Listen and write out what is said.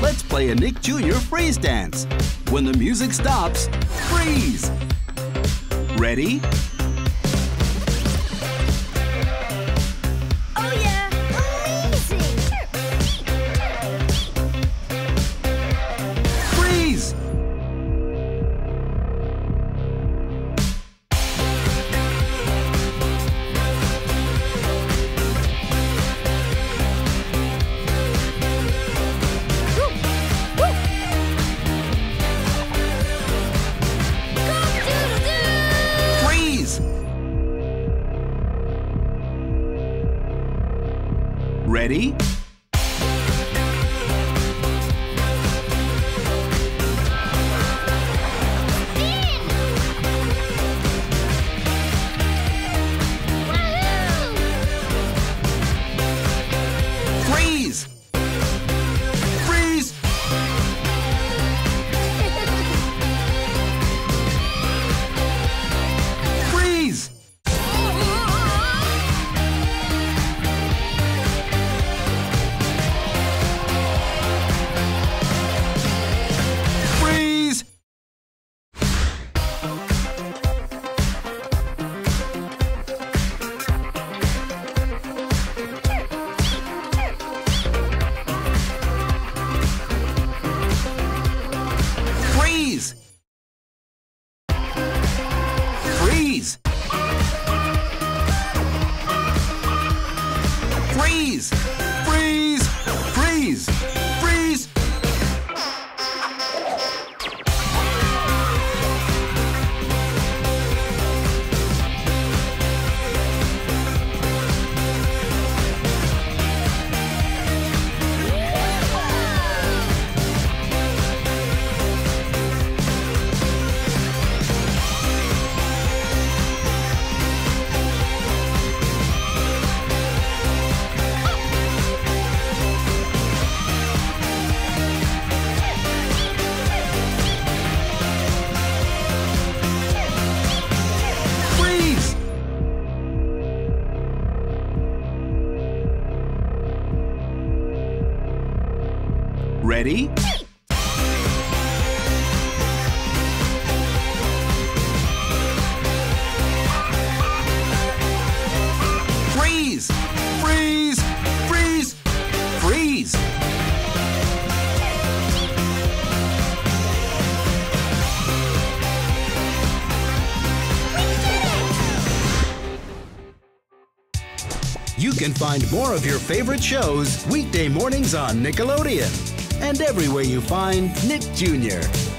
Let's play a Nick Jr. freeze dance. When the music stops, freeze. Ready? Oh yeah! Amazing! Freeze! Ready? Please. Ready? Freeze! Freeze! Freeze! Freeze! You can find more of your favorite shows weekday mornings on Nickelodeon and everywhere you find Nick Jr.